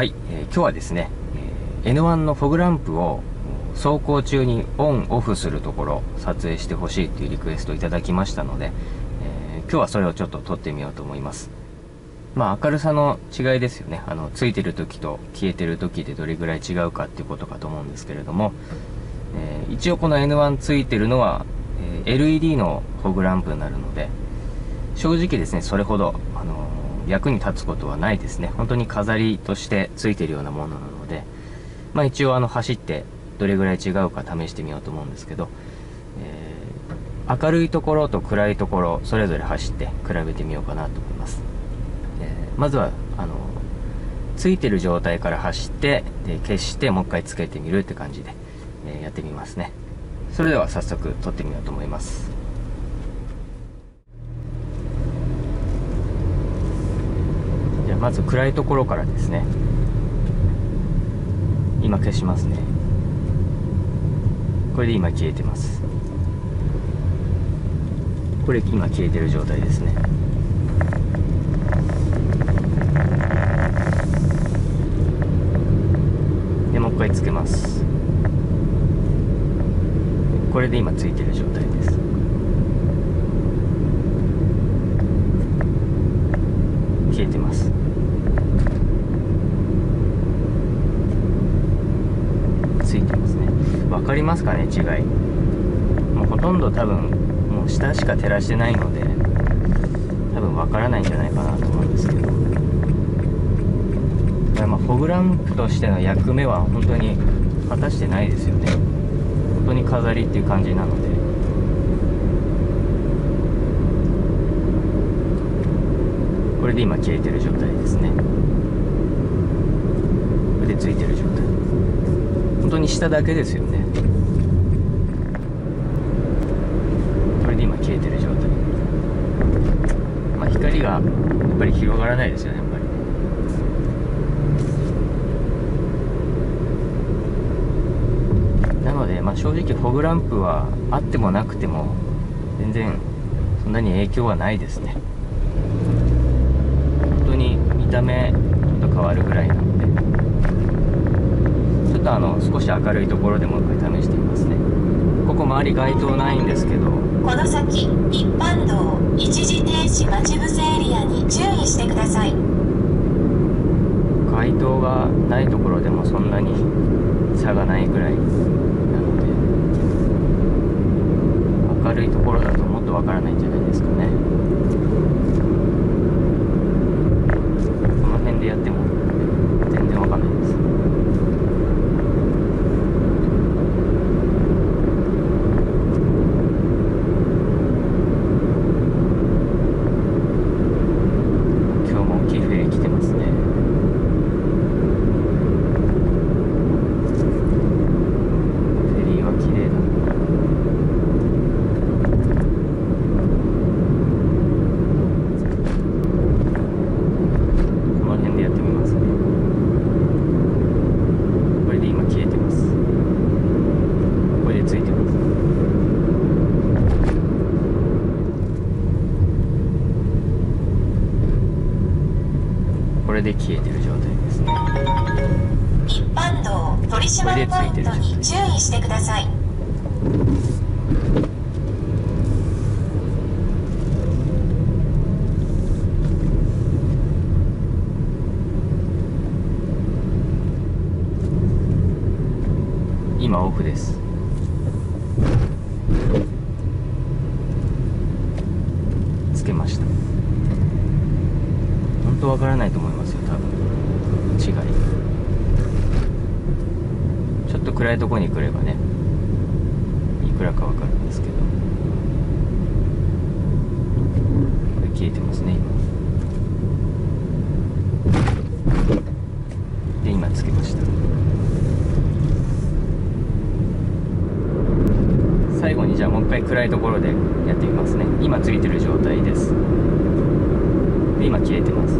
はい、えー、今日はですね、え、N1 のフォグランプを走行中にオンオフするところ撮影してほしいっていうリクエストをいただきましたので、えー、今日はそれをちょっと撮ってみようと思います。まあ明るさの違いですよね。あのついてる時と消えてる時でどれぐらい違うかっていうことかと思うんですけれども、えー、一応この N1 ついてるのは、え、LED のフォグランプになるので正直ですねそれほど、あの役に立つことはないですね。本当に飾りとしてついてるようなものなので、まあ一応あの走ってどれぐらい違うか試してみようと思うんですけど、えー、明るいところと暗いところそれぞれ走って比べてみようかなと思います。えー、まずは、あの、ついてる状態から走って、で、消してもう一回つけてみるって感じで、えー、やってみますね。それでは早速撮ってみようと思います。まず暗いところからですね。今消しますね。これで今消えてます。これ今消えてる状態ですね。でもう一回つけます。これで今ついてる状態です。消えてます分かりますかね違い。もうほとんど多分もう下しか照らしてないので多分分からないんじゃないかなと思うんですけど。まあフォグランプとしての役目は本当に果たしてないですよね。本当に飾りっていう感じなので。これで今消えてる状態ですね。これでついてる状態。本当に下だけですよね。これで今消えてる状態。まあ光がやっぱり広がらないですよねやっぱり。なので、まあ、正直フォグランプはあってもなくても全然そんなに影響はないですね。本当に見た目ちょっと変わるぐらいなので。っとあの少し明るいところでもう一回試してみますね。ここ周り街灯ないんですけど。この先一般道一時停止待ち伏せエリアに注意してください。街灯がないところでもそんなに差がないぐらいなので。明るいところだともっとわからないんじゃないですかねこの辺でやっても全然わかんないですれで消えてる状態ですね。一般道取締りポイントに注意してください。今オフですつけました本当わからないと思いますよ多分。違い。ちょっと暗いとこに来ればねいくらかわかるんですけど。これ消えてますね今。で今つけました。最後にじゃあもう一回暗いところでやってみますね。今ついてる状態です。今消えてます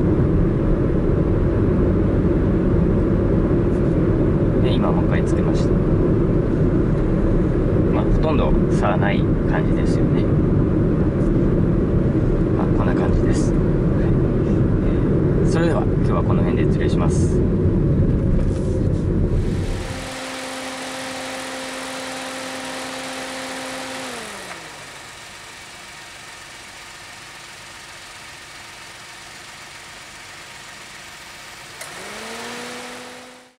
で今もう一回つけました。まあほとんど差はない感じですよね。まあこんな感じです、はい、それでは今日はこの辺で失礼します。